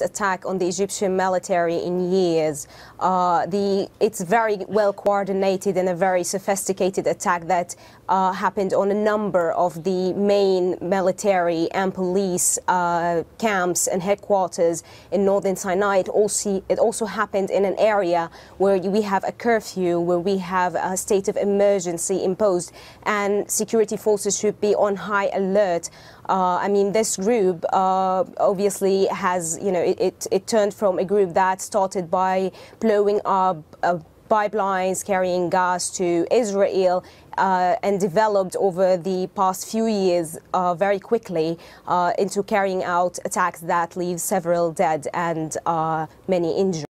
attack on the Egyptian military in years. Uh, the, it's very well coordinated and a very sophisticated attack that uh, happened on a number of the main military and police uh, camps and headquarters in northern Sinai. It also, it also happened in an area where we have a curfew, where we have a state of emergency imposed, and security forces should be on high alert. Uh, I mean, this group uh, obviously has, you know, it, it, it, turned from a group that started by blowing up uh, pipelines carrying gas to Israel uh, and developed over the past few years uh, very quickly uh, into carrying out attacks that leave several dead and uh, many injured.